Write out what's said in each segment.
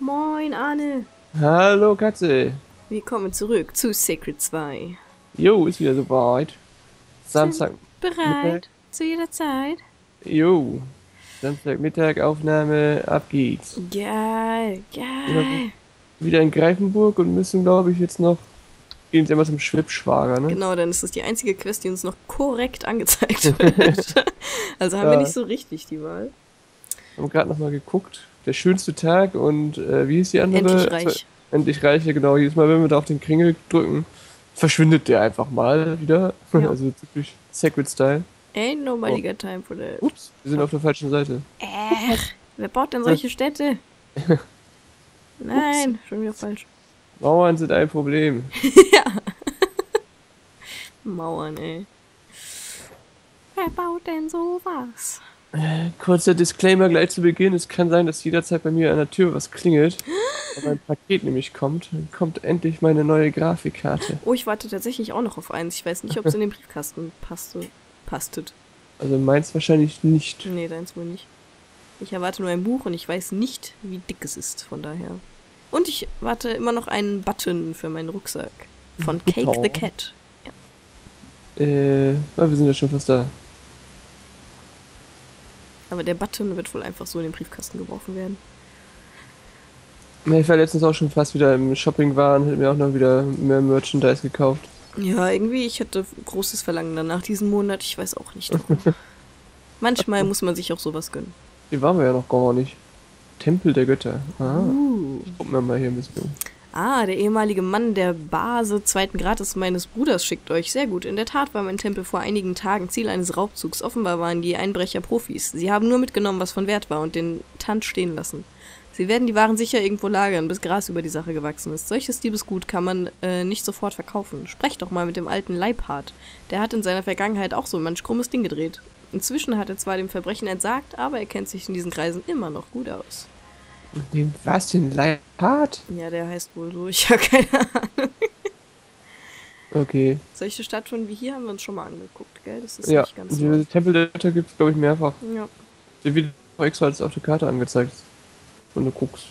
Moin, Arne. Hallo Katze. Willkommen zurück zu Sacred 2. Jo, ist wieder soweit. Samstag. Bereit? Zu jeder Zeit? Jo. Samstagmittag Aufnahme, ab geht's. Geil, geil. Wieder in Greifenburg und müssen, glaube ich, jetzt noch. Gehen jetzt immer zum Schwippschwager, ne? Genau, dann ist das die einzige Quest, die uns noch korrekt angezeigt wird. also haben wir Ja. nicht so richtig die Wahl. Haben gerade nochmal geguckt. Der schönste Tag und äh, wie ist die andere? Endlich reich. Endlich reich, ja genau. Jedes Mal, wenn wir da auf den Kringel drücken, verschwindet der einfach mal wieder. Ja. Also typisch Sacred Style. Ain't nobody got time for that. Ups, wir sind auf der falschen Seite. Ach, wer baut denn solche Städte? Nein, schon wieder falsch. Mauern sind ein Problem. Mauern, ey. Wer baut denn sowas? Kurzer Disclaimer gleich zu Beginn. Es kann sein, dass jederzeit bei mir an der Tür was klingelt. Wenn ein Paket nämlich kommt, dann kommt endlich meine neue Grafikkarte. Oh, ich warte tatsächlich auch noch auf eins. Ich weiß nicht, ob es in den Briefkasten passte. Pastet. Also meins wahrscheinlich nicht. Nee, deins wohl nicht. Ich erwarte nur ein Buch und ich weiß nicht, wie dick es ist, von daher. Und ich warte immer noch einen Button für meinen Rucksack. Von Cake Oh. the Cat. Äh, ah, wir sind ja schon fast da. Aber der Button wird wohl einfach so in den Briefkasten geworfen werden. Ich war letztens auch schon fast wieder im Shopping waren, hätte mir auch noch wieder mehr Merchandise gekauft. Ja, irgendwie, ich hatte großes Verlangen danach diesen Monat. Ich weiß auch nicht. Manchmal muss man sich auch sowas gönnen. Hier waren wir ja noch gar nicht. Tempel der Götter. Ah, Uh. gucken wir mal hier ein bisschen. Ah, der ehemalige Mann der Base zweiten Grades meines Bruders schickt euch. Sehr gut. In der Tat war mein Tempel vor einigen Tagen Ziel eines Raubzugs. Offenbar waren die Einbrecher Profis. Sie haben nur mitgenommen, was von Wert war und den Tant stehen lassen. Sie werden die Waren sicher irgendwo lagern, bis Gras über die Sache gewachsen ist. Solches Diebesgut kann man äh, nicht sofort verkaufen. Sprecht doch mal mit dem alten Leibhart. Der hat in seiner Vergangenheit auch so manch krummes Ding gedreht. Inzwischen hat er zwar dem Verbrechen entsagt, aber er kennt sich in diesen Kreisen immer noch gut aus. Den, was, den Leibhard? Ja, der heißt wohl so. Ich habe keine Ahnung. Okay. Solche Statuen wie hier haben wir uns schon mal angeguckt, gell? Das ist Ja, nicht ganz so. die Tempel der Götter gibt es, glaube ich, mehrfach. Ja. Der wird extra als auf der Karte angezeigt. Wenn du guckst.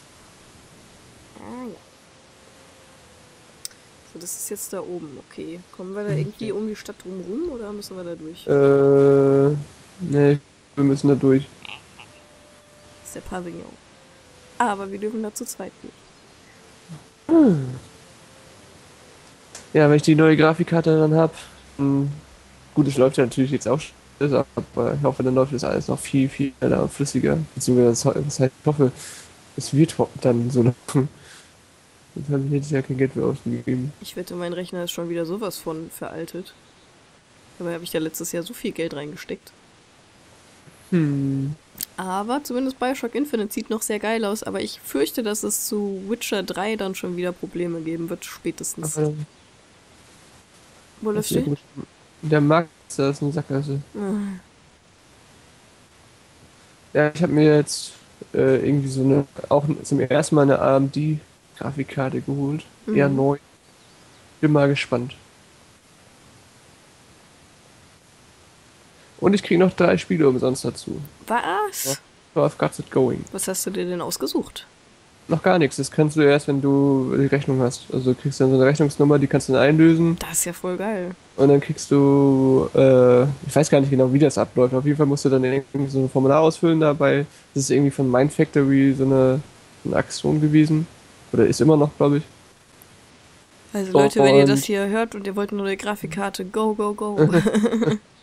Ah, ja. So, das ist jetzt da oben, okay. Kommen wir da irgendwie um die Stadt drumrum oder müssen wir da durch? Äh, nee, wir müssen da durch. Das ist der Pavillon. Aber wir dürfen da zu zweit nicht. Ja, wenn ich die neue Grafikkarte dann hab, hm, gut, es läuft ja natürlich jetzt auch, schon, aber ich hoffe, dann läuft das alles noch viel, viel schneller und flüssiger. Beziehungsweise, das heißt, ich hoffe, es wird dann so laufen. Sonst habe ich jetzt ja kein Geld für ausgegeben. Ich wette, mein Rechner ist schon wieder sowas von veraltet. Dabei habe ich ja letztes Jahr so viel Geld reingesteckt. Hm. Aber zumindest Bioshock Infinite sieht noch sehr geil aus, aber ich fürchte, dass es zu Witcher 3 dann schon wieder Probleme geben wird, spätestens. Aber Wo läufst du? hin? Der Max, da ist eine Sackgasse. Ah, Ja, ich habe mir jetzt äh, irgendwie so eine, auch zum ersten Mal eine AMD-Grafikkarte geholt. Mhm. Eher neu. Bin mal gespannt. Und ich kriege noch drei Spiele umsonst dazu. Was? So, I've got it going. Was hast du dir denn ausgesucht? Noch gar nichts. Das kannst du erst, wenn du die Rechnung hast. Also du kriegst dann so eine Rechnungsnummer, die kannst du dann einlösen. Das ist ja voll geil. Und dann kriegst du, äh, ich weiß gar nicht genau, wie das abläuft. Auf jeden Fall musst du dann irgendwie so ein Formular ausfüllen dabei. Das ist irgendwie von Mindfactory so eine, eine Aktion gewesen. Oder ist immer noch, glaube ich. Also Leute, wenn ihr das Und- hier hört und ihr wollt eine neue Grafikkarte, go, go, go.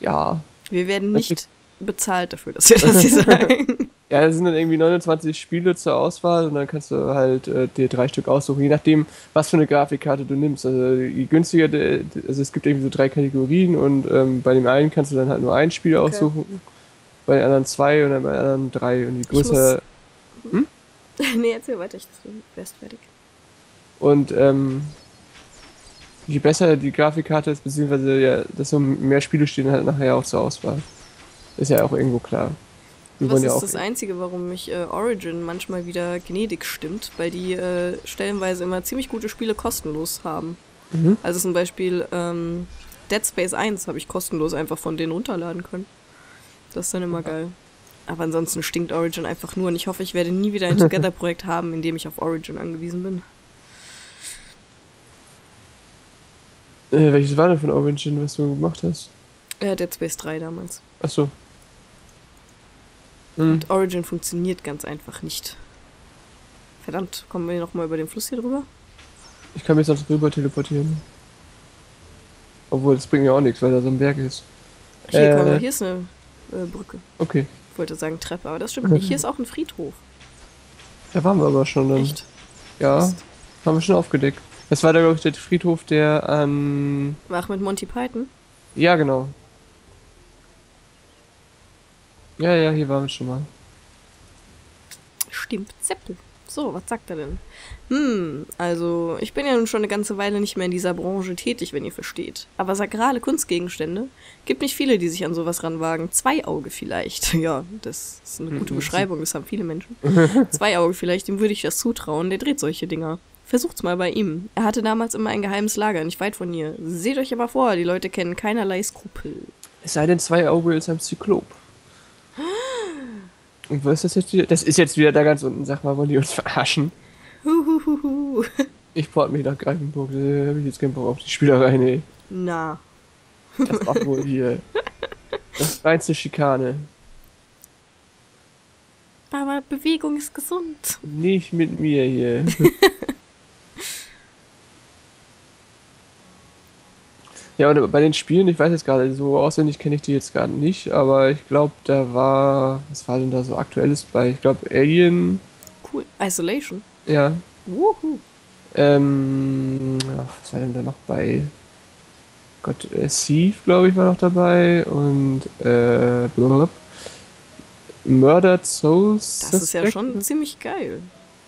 Ja. Wir werden nicht bezahlt dafür, dass wir das hier sagen. Ja, das sind dann irgendwie 29 Spiele zur Auswahl und dann kannst du halt äh, dir drei Stück aussuchen, je nachdem, was für eine Grafikkarte du nimmst. Also je günstiger, also es gibt irgendwie so drei Kategorien und ähm, bei dem einen kannst du dann halt nur ein Spiel Okay. aussuchen, bei den anderen zwei und dann bei den anderen drei und je muss- größer nee, erzähl weiter, ich du wärst fertig. Und ähm, je besser die Grafikkarte ist, beziehungsweise ja, desto mehr Spiele stehen halt nachher auch zur Auswahl. Ist ja auch irgendwo klar. Wollen ist ja auch. das Einzige, warum mich äh, Origin manchmal wieder gnädig stimmt? Weil die äh, stellenweise immer ziemlich gute Spiele kostenlos haben. Mhm. Also zum Beispiel ähm, Dead Space 1 habe ich kostenlos einfach von denen runterladen können. Das ist dann immer geil. Aber ansonsten stinkt Origin einfach nur und ich hoffe, ich werde nie wieder ein Together-Projekt haben, in dem ich auf Origin angewiesen bin. Äh, welches war denn von Origin, was du gemacht hast? Äh, Dead Space 3 damals. Achso. Hm. Und Origin funktioniert ganz einfach nicht. Verdammt, kommen wir nochmal über den Fluss hier drüber? Ich kann mich sonst rüber teleportieren. Obwohl, das bringt mir auch nichts, weil da so ein Berg ist. Hier, Äh. komm, hier ist eine äh, Brücke. Okay. Ich wollte sagen Treppe, aber das stimmt nicht. Hier ist auch ein Friedhof. Da waren wir aber schon dann. Echt? Ja, Mist. haben wir schon aufgedeckt. Das war da, glaube ich, der Friedhof, der an. Mach mit Monty Python. Ja, genau. Ja, ja, hier waren wir schon mal. Stimmt, Zeppel. So, was sagt er denn? Hm, also, ich bin ja nun schon eine ganze Weile nicht mehr in dieser Branche tätig, wenn ihr versteht. Aber sakrale Kunstgegenstände? Gibt nicht viele, die sich an sowas ranwagen. Zweiauge vielleicht. Ja, das ist eine gute. Beschreibung, das haben viele Menschen. Zweiauge vielleicht, dem würde ich das zutrauen, der dreht solche Dinger. Versucht's mal bei ihm. Er hatte damals immer ein geheimes Lager, nicht weit von hier. Seht euch aber vor, die Leute kennen keinerlei Skrupel. Es sei denn, zwei Auge ist ein Zyklop. Und wo ist das jetzt wieder? Das ist jetzt wieder da ganz unten. Sag mal, wollen die uns verarschen? Huhuhuhu. Ich port mich nach Greifenburg. Da hab ich jetzt keinen Bock auf die Spielerei, nee. Na, Das war wohl hier. Das ist reinste Schikane. aber Bewegung ist gesund. Nicht mit mir hier. ja, und bei den Spielen, ich weiß jetzt gerade, so auswendig kenne ich die jetzt gar nicht, aber ich glaube, da war, was war denn da so aktuelles bei? Ich glaube, Alien, Cool. Isolation. ja. Wuhu. Ähm, ach, was war denn da noch bei? Gott, äh, Thief, glaube ich, war noch dabei und äh, blablabla. Murdered Souls. Das ist ja Suspect. schon ziemlich geil.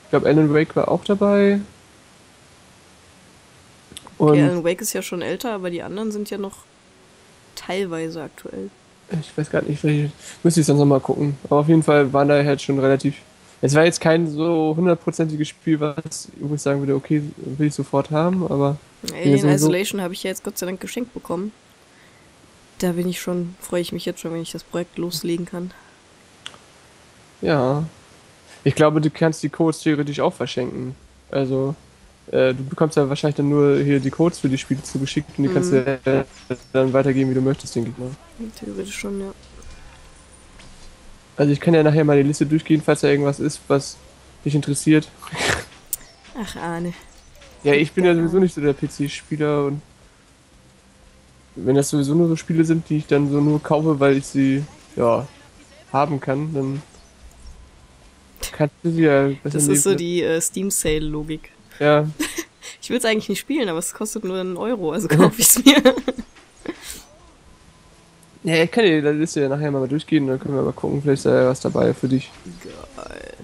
Ich glaube, Alan Wake war auch dabei. Und Okay, Alan Wake ist ja schon älter, aber die anderen sind ja noch teilweise aktuell. ich weiß gar nicht, welche. Müsste ich sonst noch mal gucken. Aber auf jeden Fall waren da halt schon relativ. Es war jetzt kein so hundertprozentiges Spiel, was wo ich sagen würde, okay, will ich sowort haben, aber Alien so- so- Isolation habe ich ja jetzt Gott sei Dank geschenkt bekommen. Da bin ich schon, freue ich mich jetzt schon, wenn ich das Projekt loslegen kann. ja. Ich glaube, du kannst die Codes theoretisch auch verschenken. Also, äh, du bekommst ja wahrscheinlich dann nur hier die Codes für die Spiele zugeschickt und die kannst Mhm. du äh, dann weitergeben, wie du möchtest, denke ich mal. Theoretisch schon, ja. Also ich kann ja nachher mal die Liste durchgehen, falls da irgendwas ist, was dich interessiert. Ach, Arne. Ja, ich bin ja sowieso nicht so der PC-Spieler und wenn das sowieso nur so Spiele sind, die ich dann so nur kaufe, weil ich sie, ja, haben kann, dann kannst du sie ja besser Das ist so nehmen. die äh, Steam-Sale-Logik. Ja, Ich will es eigentlich nicht spielen, aber es kostet nur einen Euro, also kaufe ich es mir. ja, ich kann die Liste ja nachher mal durchgehen und dann können wir mal gucken, vielleicht ist da ja was dabei für dich. Geil.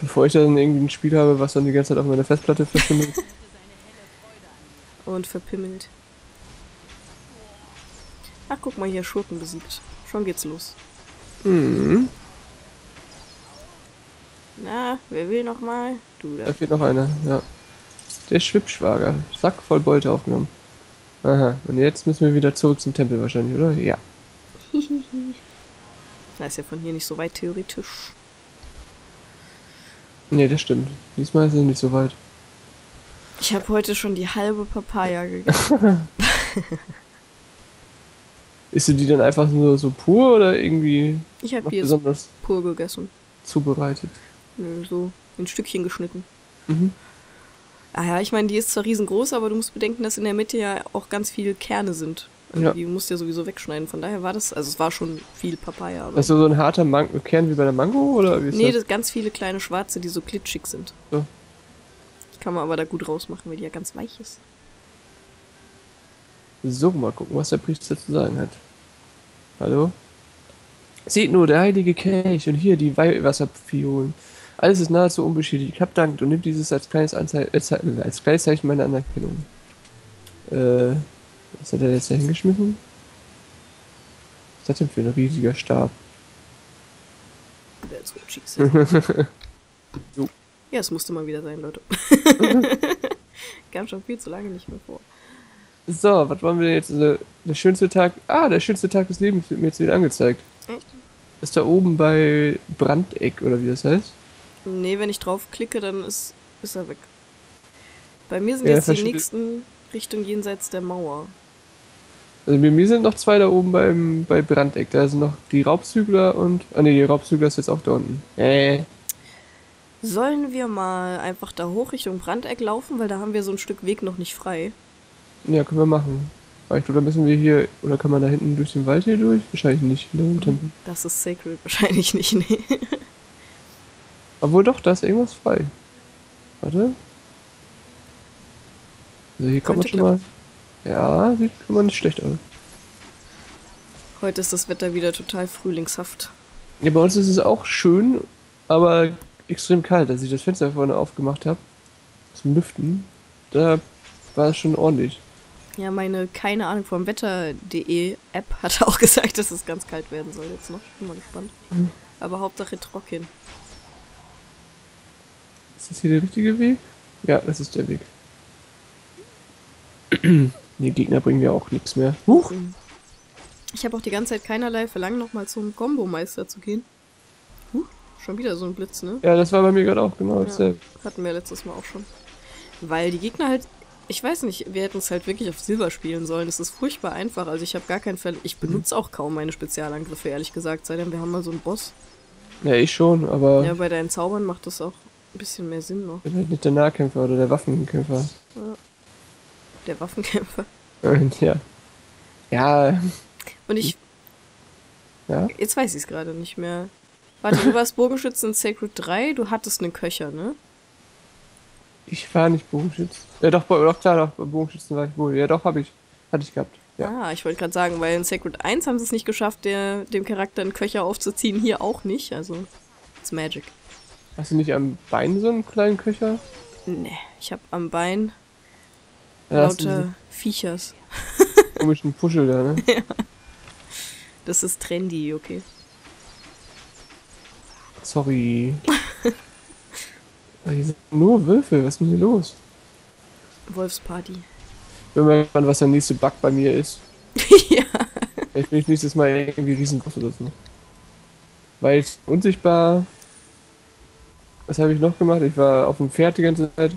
Bevor ich dann irgendwie ein Spiel habe, was dann die ganze Zeit auf meiner Festplatte verschwindet. Und verpimmelt. Ach, guck mal hier, Schurken besiegt. Schon geht's los. hm, Na, wer will noch mal? Du da da. fehlt noch einer, ja. Der Schwippschwager. Sack voll Beute aufgenommen. Aha, und jetzt müssen wir wieder zurück zum Tempel wahrscheinlich, oder? Ja. Na, ist ja von hier nicht so weit theoretisch. Nee, das stimmt. Diesmal ist es nicht so weit. Ich habe heute schon die halbe Papaya gegessen. Isst du die dann einfach nur so pur oder irgendwie Ich habe die besonders pur gegessen. zubereitet? Nö, So in Stückchen geschnitten. Mhm. Ah ja, ich meine, die ist zwar riesengroß, aber du musst bedenken, dass in der Mitte ja auch ganz viele Kerne sind. Also Ja. Die musst du ja sowieso wegschneiden. Von daher war das, also es war schon viel Papaya. Aber Also so ein harter Man Kern wie bei der Mango oder wie ist nee, das? das ganz viele kleine schwarze, die so glitschig sind. So. Die kann man aber da gut rausmachen, weil die ja ganz weich ist. So, mal gucken, was der Priester zu sagen hat. Hallo? Seht nur, der heilige Kelch und hier die Weihwasserfiolen. Alles ist nahezu unbeschädigt. Habt Dank und nimmt dieses als kleines, Anzei äh, als kleines Zeichen meiner Anerkennung. Äh, was hat er jetzt da hingeschmissen? Was ist das denn für ein riesiger Stab? That's what she said. Jo. Ja, es musste mal wieder sein, Leute. Kam schon viel zu lange nicht mehr vor. So, was wollen wir jetzt? Also, der schönste Tag. Ah, der schönste Tag des Lebens wird mir jetzt wieder angezeigt. Echt? Ist da oben bei Brandeck oder wie das heißt. Nee, wenn ich draufklicke, dann ist, ist er weg. Bei mir sind Ja, jetzt die nächsten Richtung jenseits der Mauer. Also bei mir sind noch zwei da oben beim, bei Brandeck. Da sind noch die Raubzügler und. Ah ne, die Raubzügler ist jetzt auch da unten. Äh. Sollen wir mal einfach da hoch Richtung Brandeck laufen, weil da haben wir so ein Stück Weg noch nicht frei. Ja, können wir machen. Glaube, da müssen wir hier. Oder kann man da hinten durch den Wald hier durch? Wahrscheinlich nicht. Ne? Das ist Sacred wahrscheinlich nicht, nee. Obwohl doch, da ist irgendwas frei. Warte. Also hier kommt man schon mal. Ja, sieht schon mal nicht schlecht aus. Heute ist das Wetter wieder total frühlingshaft. Ja, bei uns ist es auch schön, aber extrem kalt. Als ich das Fenster vorne aufgemacht habe, zum Lüften, da war es schon ordentlich. Ja, meine keine Ahnung vom Wetter.de App hat auch gesagt, dass es ganz kalt werden soll jetzt noch. Bin mal gespannt. Mhm. Aber Hauptsache trocken. Ist das hier der richtige Weg? Ja, das ist der Weg. Die Gegner bringen ja auch nichts mehr. Huch! Ich habe auch die ganze Zeit keinerlei Verlangen, nochmal zum Kombomeister zu gehen. Huh, schon wieder so ein Blitz, ne? Ja, das war bei mir gerade auch genau Ja, dasselbe. hatten wir letztes Mal auch schon. Weil die Gegner halt, ich weiß nicht, wir hätten es halt wirklich auf Silber spielen sollen. Es ist furchtbar einfach. Also ich habe gar keinen Fall. Ich benutze auch kaum meine Spezialangriffe, ehrlich gesagt. Sei denn, wir haben mal so einen Boss. Ja, ich schon, aber Ja, bei deinen Zaubern macht das auch ein bisschen mehr Sinn noch. ich bin halt nicht der Nahkämpfer oder der Waffenkämpfer. Der Waffenkämpfer. Und ja. Ja, Und ich, ja. jetzt weiß ich es gerade nicht mehr. Warte, du warst Bogenschütze in Sacred 3, du hattest einen Köcher, ne? Ich war nicht Bogenschütz. Ja, doch, doch klar, doch, Bogenschützen war ich wohl. Ja, doch, habe ich. Hatte ich gehabt. Ja. Ah, ich wollte gerade sagen, weil in Sacred 1 haben sie es nicht geschafft, der, dem Charakter einen Köcher aufzuziehen, hier auch nicht. Also, it's Magic. Hast du nicht am Bein so einen kleinen Köcher? Nee, ich habe am Bein Ja, lauter Viechers. komischen Puschel da, ne? Das ist trendy, okay. Sorry. Hier sind nur Würfel, was ist denn hier los? Wolfsparty. Ich bin mal gespannt, was der nächste Bug bei mir ist. ja. Vielleicht bin ich nächstes Mal irgendwie riesengroß oder so. Weil ich unsichtbar. Was habe ich noch gemacht? Ich war auf dem Pferd die ganze Zeit.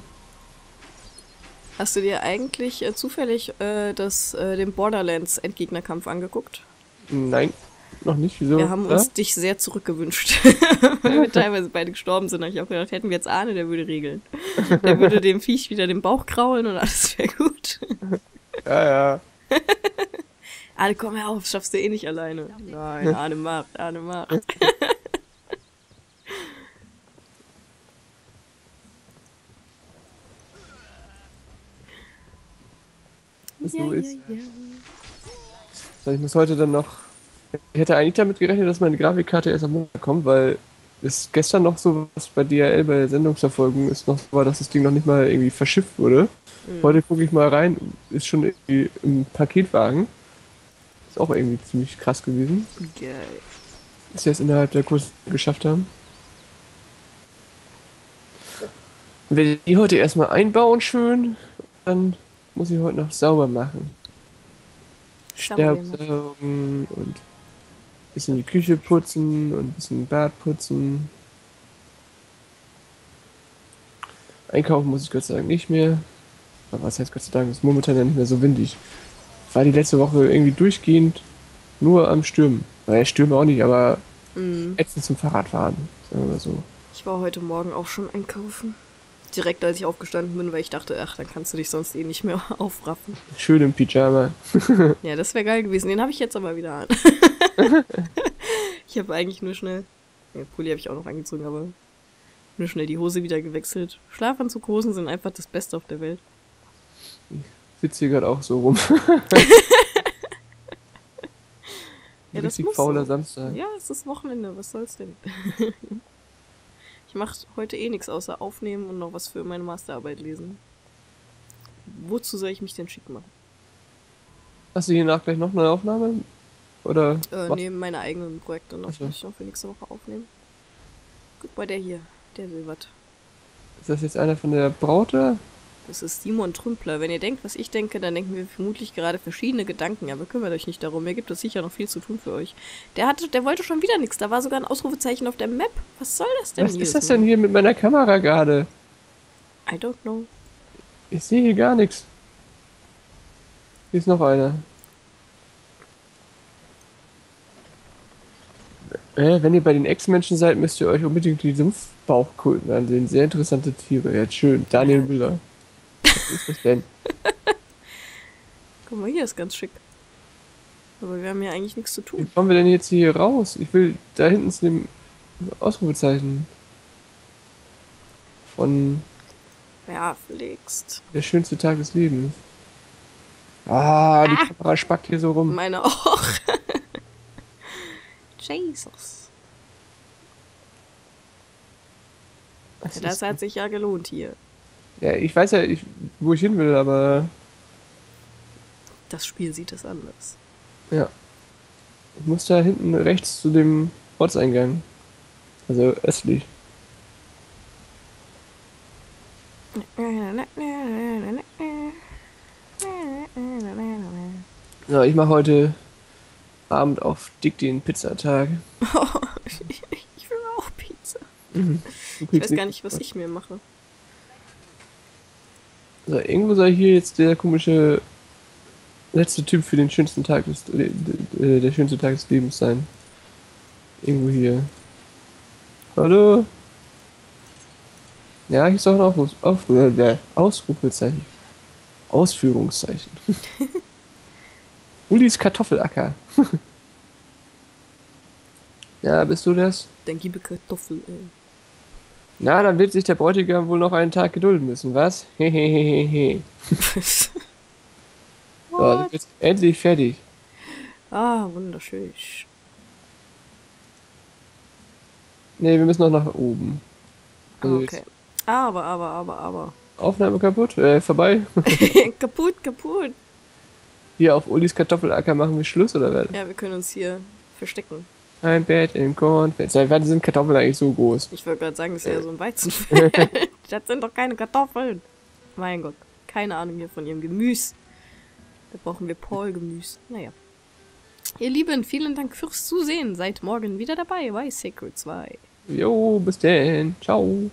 Hast du dir eigentlich äh, zufällig äh, das, äh, den Borderlands Endgegnerkampf angeguckt? Nein, noch nicht. Wieso? Wir haben Ja? uns dich sehr zurückgewünscht, weil wir teilweise beide gestorben sind. Und ich habe gedacht, hätten wir jetzt Ahne, der würde regeln. Der würde dem Viech wieder den Bauch kraulen und alles wäre gut. Ja, ja. Ahne, komm her auf, schaffst du eh nicht alleine. Nein, Ahne macht, Ahne macht. Das Ja, so ja, ist. ja. Ich muss heute dann noch. Ich hätte eigentlich damit gerechnet, dass meine Grafikkarte erst am Montag kommt, weil es gestern noch so was bei DRL bei der Sendungsverfolgung ist noch so war, dass das Ding noch nicht mal irgendwie verschifft wurde. Mhm. Heute gucke ich mal rein, ist schon irgendwie im Paketwagen. Ist auch irgendwie ziemlich krass gewesen, Geil. dass sie es innerhalb der Kurs geschafft haben. Werde die heute erstmal einbauen schön, dann muss ich heute noch sauber machen. Staubsaugen und bisschen die Küche putzen und ein bisschen Bad putzen. Einkaufen muss ich Gott sei Dank nicht mehr. Aber was heißt Gott sei Dank, ist momentan ja nicht mehr so windig. War die letzte Woche irgendwie durchgehend nur am Stürmen. Naja, Stürme auch nicht, aber Mhm. ätzend zum Fahrradfahren. Sagen wir mal so. Ich war heute Morgen auch schon einkaufen. Direkt als ich aufgestanden bin, weil ich dachte, ach, dann kannst du dich sonst eh nicht mehr aufraffen. Schön im Pyjama. Ja, das wäre geil gewesen. Den habe ich jetzt aber wieder an. ich habe eigentlich nur schnell. Ja, Pulli habe ich auch noch angezogen, aber nur schnell die Hose wieder gewechselt. Schlafanzughosen sind einfach das Beste auf der Welt. Sitzt hier gerade auch so rum. Ja, das Richtig fauler so. Samstag. Ja, es ist Wochenende, was soll's denn? Ich mache heute eh nichts außer aufnehmen und noch was für meine Masterarbeit lesen. Wozu soll ich mich denn schick machen? Hast du hier nach gleich noch eine Aufnahme? Oder? Äh, neben meine eigenen Projekte noch, Ach so. muss ich noch für nächste Woche aufnehmen. Guck mal, der hier, der Silbert. Ist das jetzt einer von der Braut Das ist Simon Trümpler. Wenn ihr denkt, was ich denke, dann denken wir vermutlich gerade verschiedene Gedanken, aber kümmert euch nicht darum. Mir gibt es sicher noch viel zu tun für euch. Der hatte, der wollte schon wieder nichts. Da war sogar ein Ausrufezeichen auf der Map. Was soll das denn Was ist das denn hier mit meiner Kamera gerade? I don't know. Ich sehe hier gar nichts. Hier ist noch einer. Äh, wenn ihr bei den Ex-Menschen seid, müsst ihr euch unbedingt die Sumpfbauchkulten ansehen. Sehr interessante Tiere. Ja, schön. Daniel Müller. Was ist das denn? Guck mal, hier ist ganz schick. Aber wir haben ja eigentlich nichts zu Wie tun. kommen wir denn jetzt hier raus? Ich will da hinten zu dem Ausrufezeichen. Von Ja, fliegst. der schönste Tag des Lebens. Ah, die Kamera spackt hier so rum. Meine auch. Jesus. Das ist- hat sich ja gelohnt hier. Ja, ich weiß ja, ich, wo ich hin will, aber Das Spiel sieht es anders. ja. Ich muss da hinten rechts zu dem Ortseingang. Also östlich. So, ich mache heute Abend auf dick den Pizzatag. ich will auch Pizza. Du Ich weiß gar nicht, was ich mir mache. So, irgendwo soll hier jetzt der komische letzte Typ für den schönsten Tag des, äh, äh, der schönste Tag des Lebens sein. Irgendwo hier. Hallo? Ja, hier ist auch ein Aufruf, auf, äh, der Ausrufezeichen. Ausführungszeichen. Ulis Kartoffelacker. ja, bist du das? Dann gebe Kartoffel, ey. Na, dann wird sich der Bräutigam wohl noch einen Tag gedulden müssen, was? Hehehehe. So, du bist endlich fertig. Ah, wunderschön. Ne, wir müssen noch nach oben. Also Okay. Aber, aber, aber, aber. Aufnahme kaputt, äh, vorbei. kaputt, kaputt. Hier auf Ulis Kartoffelacker machen wir Schluss, oder was? Ja, wir können uns hier verstecken. Ein Bett im Kornfeld. Seit wann sind Kartoffeln eigentlich so groß? Ich wollte gerade sagen, das ist ja so ein Weizenfeld. das sind doch keine Kartoffeln. Mein Gott. Keine Ahnung hier von ihrem Gemüse. Da brauchen wir Paul-Gemüse. Naja. Ihr Lieben, vielen Dank fürs Zusehen. Seid morgen wieder dabei bei Sacred 2. Jo, bis denn. Ciao.